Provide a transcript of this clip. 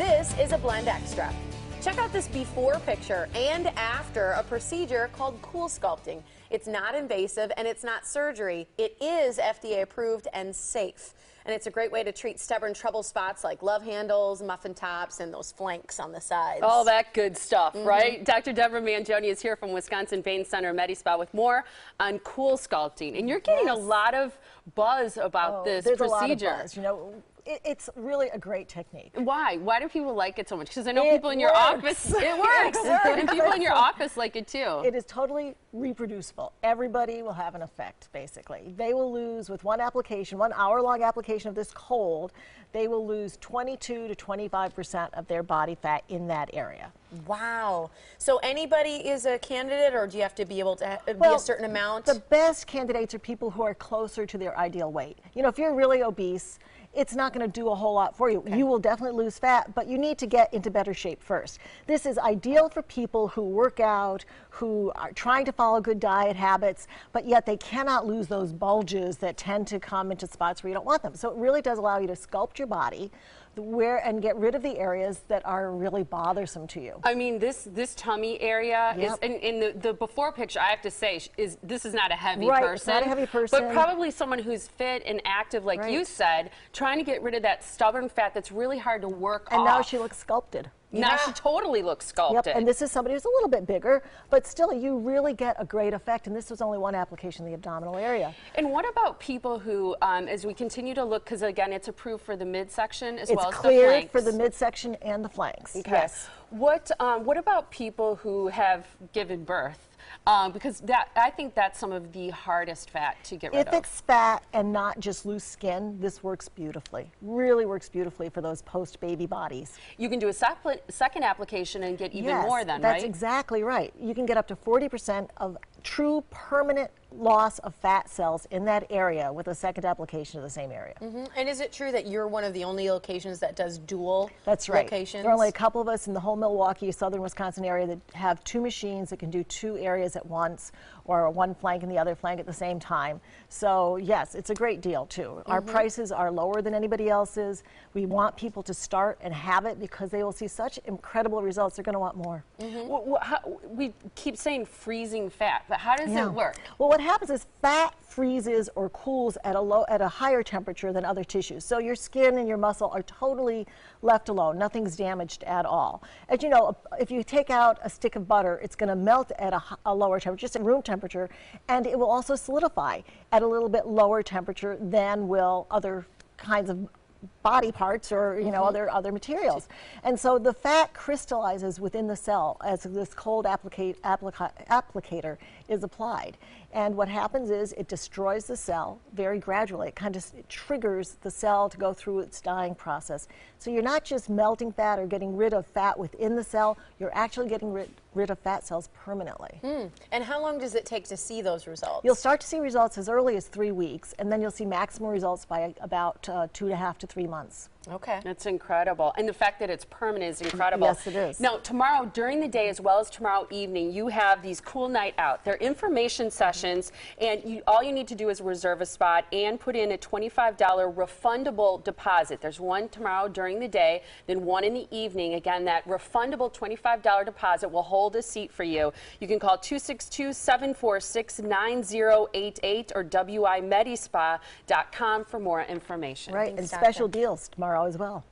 This is a Blend Extra. Check out this before picture and after a procedure called CoolSculpting. It's not invasive and it's not surgery. It is FDA approved and safe. And it's a great way to treat stubborn trouble spots like love handles, muffin tops, and those flanks on the sides. All that good stuff, mm -hmm. right? Dr. Deborah Mangione is here from Wisconsin Vein Center MediSpa with more on CoolSculpting. And you're getting yes. a lot of buzz about oh, this there's procedure. A lot of buzz. You know, it, it's really a great technique. Why? Why do people like it so much? Because I know it people in your office, it works. and people in your office like it too. It is totally reproducible. Everybody will have an effect, basically. They will lose, with one application, one hour long application of this cold, they will lose 22 to 25% of their body fat in that area. Wow. So anybody is a candidate, or do you have to be able to uh, be a certain amount? The best candidates are people who are closer to their ideal weight. You know, if you're really obese, it's not going to do a whole lot for you. Okay. You will definitely lose fat, but you need to get into better shape first. This is ideal for people who work out, who are trying to follow good diet habits, but yet they cannot lose those bulges that tend to come into spots where you don't want them. So it really does allow you to sculpt your body where and get rid of the areas that are really bothersome to you. I mean, this this tummy area yep. is in, in the, the before picture. I have to say, is this is not a heavy right, person, not a heavy person, but probably someone who's fit and active, like right. you said, trying to get rid of that stubborn fat that's really hard to work and off. now she looks sculpted. Now she totally looks sculpted. Yep, and this is somebody who's a little bit bigger, but still you really get a great effect. And this was only one application in the abdominal area. And what about people who, um, as we continue to look, because again, it's approved for the midsection as it's well as the flanks. It's cleared for the midsection and the flanks. Okay. Yes. What, um, what about people who have given birth? Um, because that I think that's some of the hardest fat to get rid if of. If it's fat and not just loose skin, this works beautifully. Really works beautifully for those post-baby bodies. You can do a sec second application and get even yes, more then, that's right? That's exactly right. You can get up to 40% of true permanent loss of fat cells in that area with a second application of the same area. Mm -hmm. And is it true that you're one of the only locations that does dual That's right. locations? There are only a couple of us in the whole Milwaukee, southern Wisconsin area that have two machines that can do two areas at once or one flank and the other flank at the same time. So yes, it's a great deal too. Mm -hmm. Our mm-hmm. prices are lower than anybody else's. We want people to start and have it because they will see such incredible results. They're going to want more. Mm -hmm. well, well, how, we keep saying freezing fat, but how does yeah. it work? Well, what happens is fat freezes or cools at a low at a higher temperature than other tissues. So your skin and your muscle are totally left alone. Nothing's damaged at all. As you know, if you take out a stick of butter, it's going to melt at a, a, lower temperature, just at room temperature, and it will also solidify at a little bit lower temperature than will other kinds of body parts or you know mm -hmm. other other materials. And so the fat crystallizes within the cell as this cold applicate, applica applicator is applied. And what happens is it destroys the cell very gradually. It kind of triggers the cell to go through its dying process. So you're not just melting fat or getting rid of fat within the cell you're actually getting rid, rid of fat cells permanently. Mm. and how long does it take to see those results? You'll start to see results as early as three weeks and then you'll see maximum results by about uh, two and a half to three months. Okay. That's incredible. And the fact that it's permanent is incredible. Yes, it is. Now, tomorrow, during the day as well as tomorrow evening, you have these cool night out. They're information sessions, and you, all you need to do is reserve a spot and put in a $25 refundable deposit. There's one tomorrow during the day, then one in the evening. Again, that refundable $25 deposit will hold a seat for you. You can call 262-746-9088 or wimedispa.com for more information. Right, and special deals tomorrow as well.